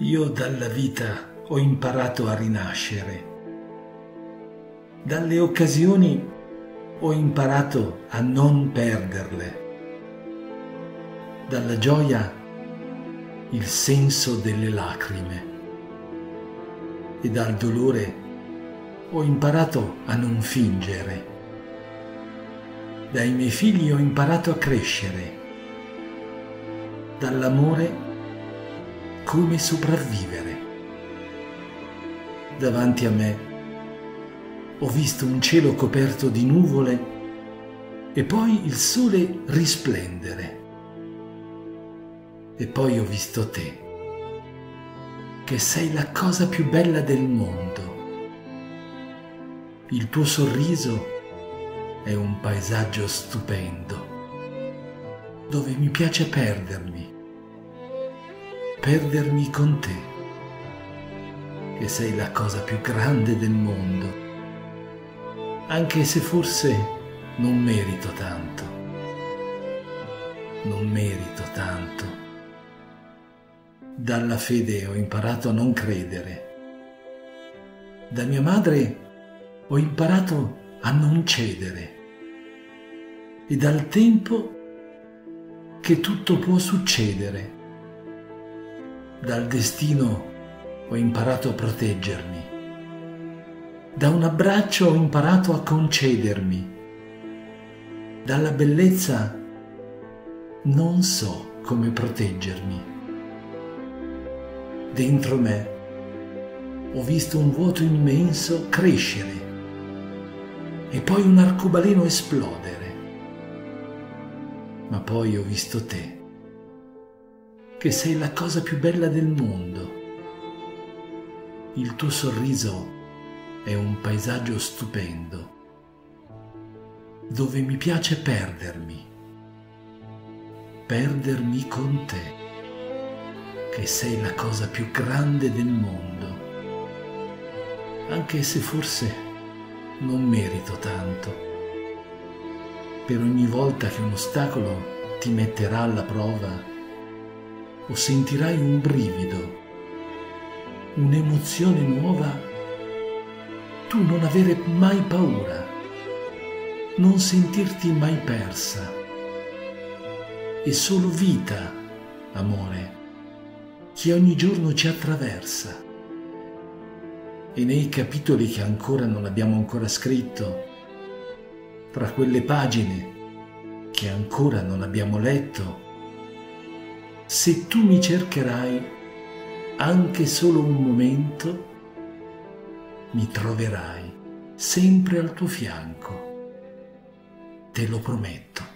Io dalla vita ho imparato a rinascere. Dalle occasioni ho imparato a non perderle. Dalla gioia il senso delle lacrime e dal dolore ho imparato a non fingere. Dai miei figli ho imparato a crescere. Dall'amore come sopravvivere. Davanti a me ho visto un cielo coperto di nuvole e poi il sole risplendere. E poi ho visto te, che sei la cosa più bella del mondo. Il tuo sorriso è un paesaggio stupendo, dove mi piace perdermi perdermi con te, che sei la cosa più grande del mondo, anche se forse non merito tanto, non merito tanto. Dalla fede ho imparato a non credere, da mia madre ho imparato a non cedere e dal tempo che tutto può succedere dal destino ho imparato a proteggermi. Da un abbraccio ho imparato a concedermi. Dalla bellezza non so come proteggermi. Dentro me ho visto un vuoto immenso crescere e poi un arcobaleno esplodere. Ma poi ho visto te che sei la cosa più bella del mondo. Il tuo sorriso è un paesaggio stupendo, dove mi piace perdermi, perdermi con te, che sei la cosa più grande del mondo, anche se forse non merito tanto. Per ogni volta che un ostacolo ti metterà alla prova, o sentirai un brivido, un'emozione nuova, tu non avere mai paura, non sentirti mai persa. È solo vita, amore, che ogni giorno ci attraversa. E nei capitoli che ancora non abbiamo ancora scritto, tra quelle pagine che ancora non abbiamo letto, se tu mi cercherai anche solo un momento, mi troverai sempre al tuo fianco. Te lo prometto.